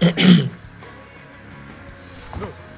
Look.